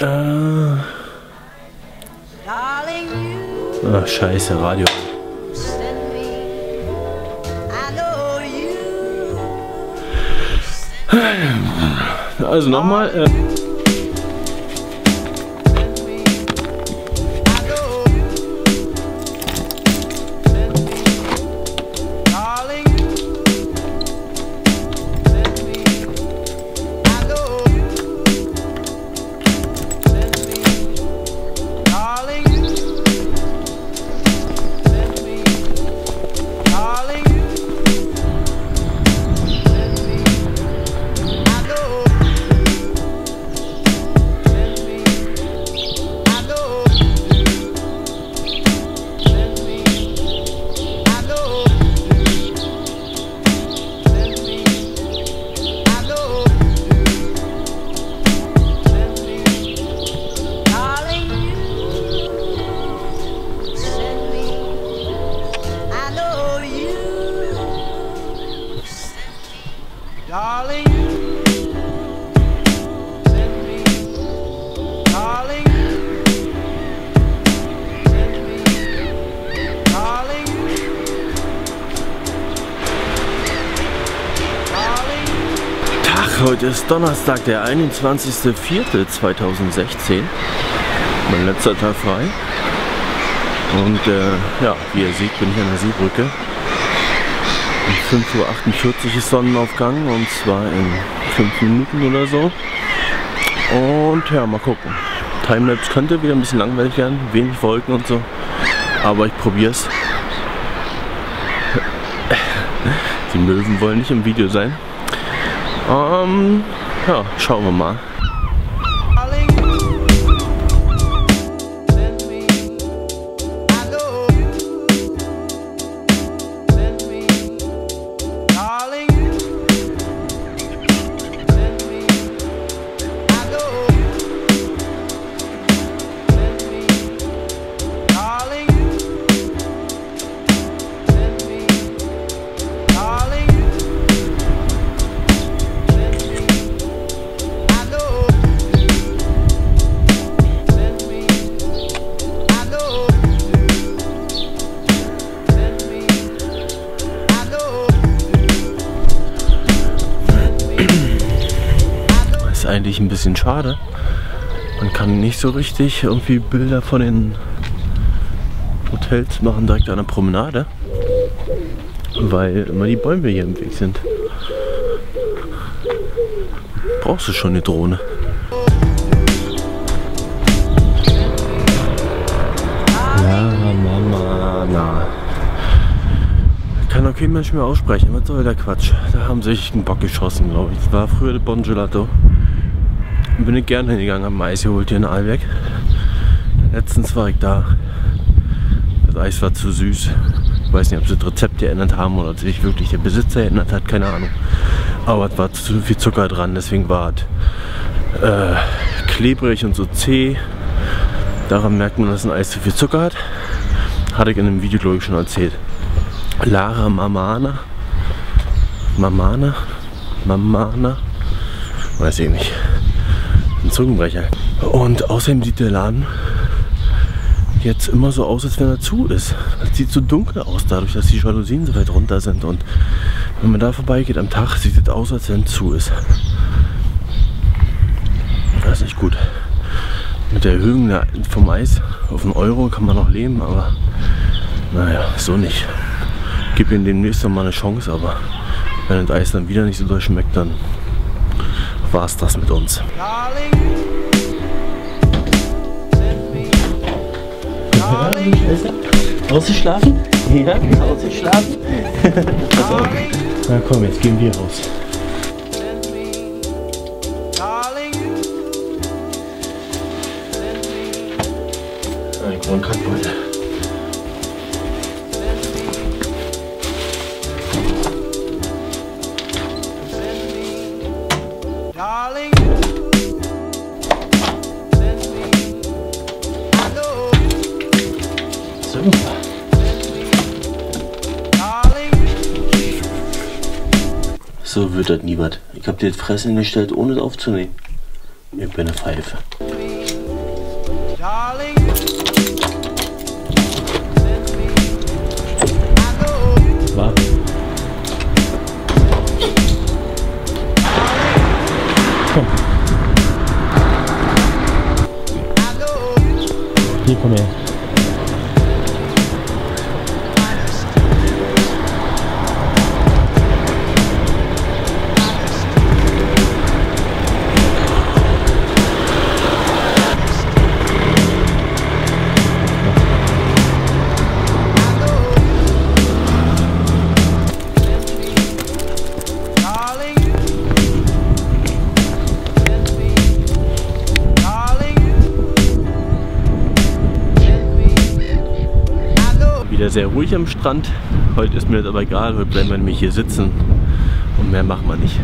Äh. Ach, scheiße, Radio. Also nochmal. Äh Heute ist Donnerstag, der 21.04.2016. Mein letzter Tag frei. Und äh, ja, wie ihr seht, bin ich an der Seebrücke. Um 5.48 Uhr ist Sonnenaufgang und zwar in 5 Minuten oder so. Und ja, mal gucken. Timelapse könnte wieder ein bisschen langweilig werden, wenig Wolken und so. Aber ich probiere es. Die Möwen wollen nicht im Video sein. Ähm, ja, schauen wir mal. Ein bisschen schade. Man kann nicht so richtig irgendwie Bilder von den Hotels machen direkt an der Promenade, weil immer die Bäume hier im Weg sind. Brauchst du schon eine Drohne. Ja, Mama, na. Kann auch kein Mensch mehr aussprechen. Was soll der Quatsch? Da haben sie sich einen Bock geschossen, glaube ich. Das war früher der Bon Gelato bin ich gerne hingegangen, habe Eis geholt hier in Aalbeck. Letztens war ich da. Das Eis war zu süß. Ich weiß nicht, ob sie das Rezept geändert haben oder sich wirklich der Besitzer geändert hat, keine Ahnung. Aber es war zu viel Zucker dran, deswegen war es äh, klebrig und so zäh. Daran merkt man, dass ein Eis zu viel Zucker hat. Hatte ich in einem Video, glaube ich, schon erzählt. Lara Mamana. Mamana? Mamana? Weiß ich nicht ein Zungenbrecher. Und außerdem sieht der Laden jetzt immer so aus, als wenn er zu ist. Es sieht so dunkel aus, dadurch, dass die Jalousien so weit runter sind. Und wenn man da vorbeigeht am Tag, sieht es aus, als wenn es zu ist. Das ist nicht gut. Mit der Erhöhung vom Eis auf einen Euro kann man noch leben, aber naja, so nicht. Ich gebe ihnen demnächst mal eine Chance, aber wenn das Eis dann wieder nicht so doll schmeckt, dann war es das mit uns. Ausgeschlafen? Ja, ausgeschlafen? Na komm, jetzt gehen wir raus. Ein Grundkackbeutel. So wird das nie was. Ich hab dir das Fressen gestellt, ohne es aufzunehmen. Ich bin eine Pfeife. Darling, you. hier Sehr ruhig am Strand. Heute ist mir das aber egal, heute bleiben wir nämlich hier sitzen. Und mehr machen wir nicht.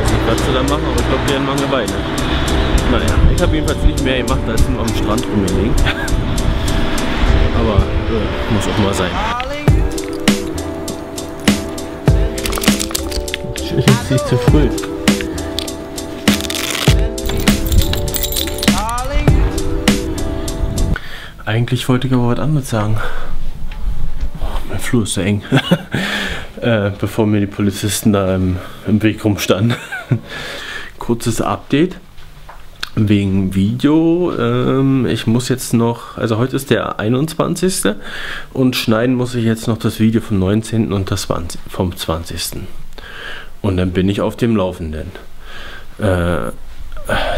Weiß nicht, was sie da machen, aber ich glaube, die haben lange Beine. Naja, ich habe jedenfalls nicht mehr gemacht, als nur am Strand rumgelegen. Aber äh, muss auch mal sein. You Jetzt nicht zu früh. Eigentlich wollte ich aber was anderes sagen. Oh, mein Flur ist so eng. äh, bevor mir die Polizisten da im, im Weg rumstanden. Kurzes Update wegen Video. Ähm, ich muss jetzt noch, also heute ist der 21. und schneiden muss ich jetzt noch das Video vom 19. und das 20, vom 20. Und dann bin ich auf dem Laufenden. Äh,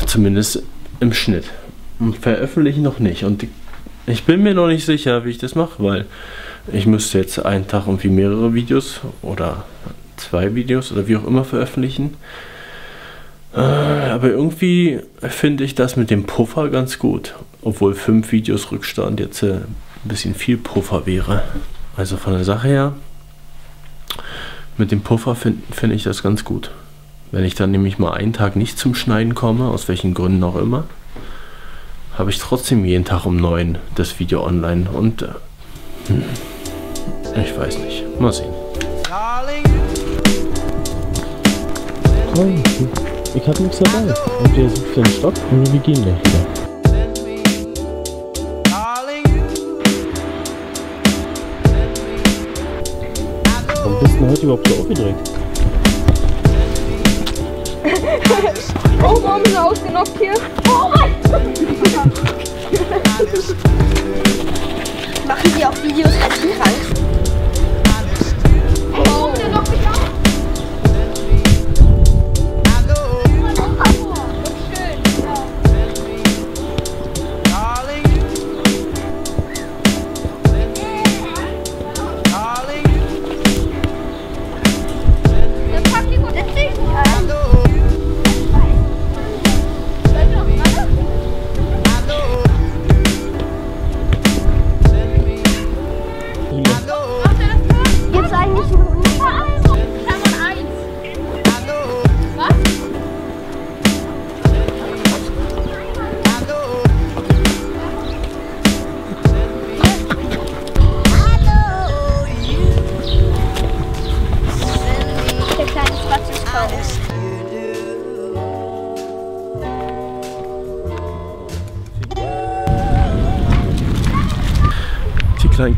zumindest im Schnitt. Und veröffentlichen noch nicht. Und ich bin mir noch nicht sicher, wie ich das mache, weil ich müsste jetzt einen Tag irgendwie mehrere Videos oder zwei Videos oder wie auch immer veröffentlichen. Äh, aber irgendwie finde ich das mit dem Puffer ganz gut, obwohl fünf Videos Rückstand jetzt äh, ein bisschen viel Puffer wäre. Also von der Sache her, mit dem Puffer finde find ich das ganz gut. Wenn ich dann nämlich mal einen Tag nicht zum Schneiden komme, aus welchen Gründen auch immer, habe ich trotzdem jeden Tag um 9 das Video online und äh, hm, ich weiß nicht. Mal sehen. Komm, ich habe nichts dabei. Entweder sucht den Stock oder wir gehen gleich wieder. Warum know bist du denn heute überhaupt so aufgedrückt? Oh, warum ist er ausgenockt hier? Oh mein Machen die auch Videos als krank?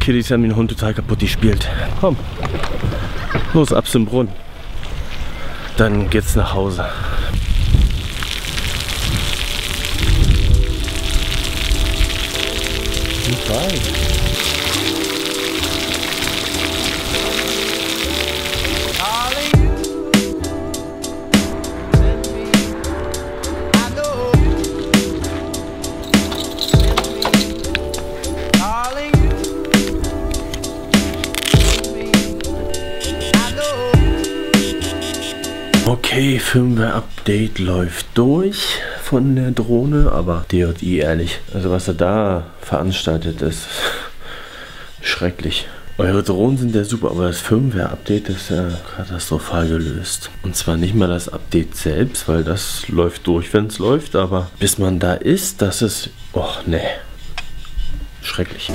Kiddies haben den Hund total kaputt gespielt. Komm. Los, ab zum Brunnen. Dann geht's nach Hause. darling, Okay, Firmware-Update läuft durch. von der Drohne, aber DJI ehrlich. Also was er da veranstaltet ist schrecklich. Eure Drohnen sind ja super, aber das Firmware-Update ist ja katastrophal gelöst. Und zwar nicht mal das Update selbst, weil das läuft durch, wenn es läuft, aber bis man da ist, das ist. Oh, ne. Schrecklich.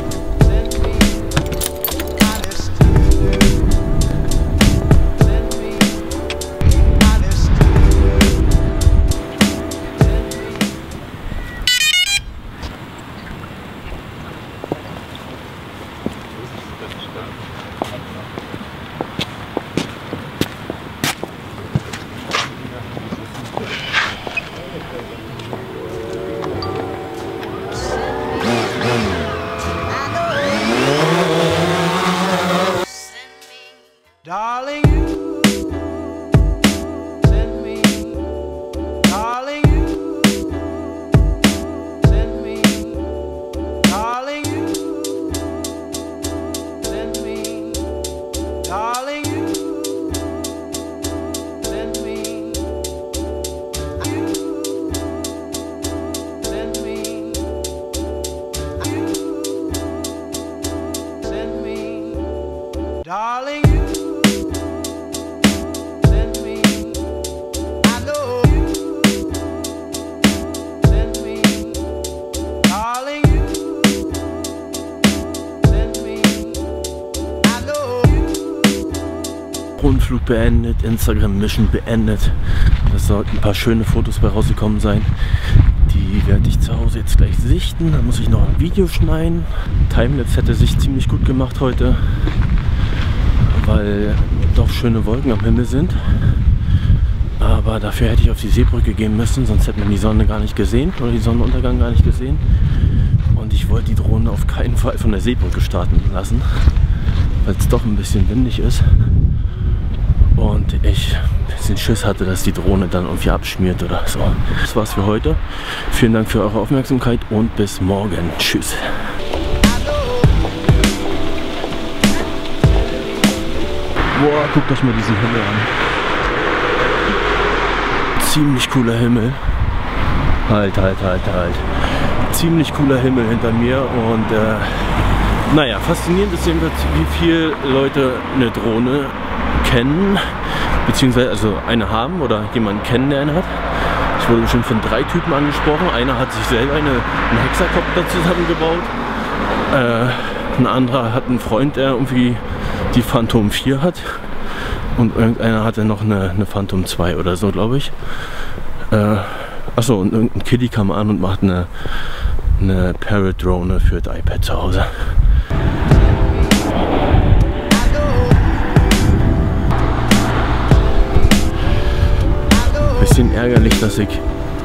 Rundflug beendet, Instagram Mission beendet. Da sollten ein paar schöne Fotos bei rausgekommen sein. Die werde ich zu Hause jetzt gleich sichten. Dann muss ich noch ein Video schneiden. Timelapse hätte sich ziemlich gut gemacht heute, weil doch schöne Wolken am Himmel sind. Aber dafür hätte ich auf die Seebrücke gehen müssen, sonst hätte man die Sonne gar nicht gesehen oder die Sonnenuntergang gar nicht gesehen. Und ich wollte die Drohne auf keinen Fall von der Seebrücke starten lassen, weil es doch ein bisschen windig ist. Und ich ein bisschen Schiss hatte, dass die Drohne dann irgendwie abschmiert oder so. Das war's für heute. Vielen Dank für eure Aufmerksamkeit und bis morgen. Tschüss. Boah, guckt euch mal diesen Himmel an. Ziemlich cooler Himmel. Halt, halt, halt, halt. Ziemlich cooler Himmel hinter mir und äh, naja, faszinierend ist jedenfalls, wie viele Leute eine Drohne kennen, beziehungsweise also eine haben oder jemanden kennen, der eine hat. Ich wurde schon von drei Typen angesprochen. Einer hat sich selber eine, einen Hexakopter zusammengebaut. Äh, ein anderer hat einen Freund, der irgendwie die Phantom 4 hat. Und irgendeiner hatte noch eine, eine Phantom 2 oder so, glaube ich. Äh, achso, und irgendein Kiddie kam an und macht eine, eine Parrot-Drohne für das iPad zu Hause. Bisschen ärgerlich, dass ich.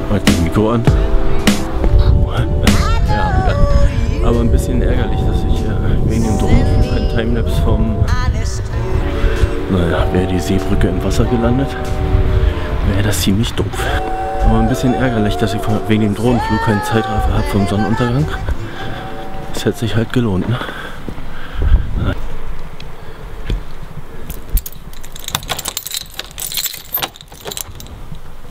Halt das Mikro an. Ja, aber ein bisschen ärgerlich, dass ich äh, wegen dem Drohnenflug ein Timelapse vom. Naja, wäre die Seebrücke im Wasser gelandet, wäre das ziemlich doof. Aber ein bisschen ärgerlich, dass ich wegen dem Drohnenflug keinen Zeitraffer habe vom Sonnenuntergang. Das hätte sich halt gelohnt, ne?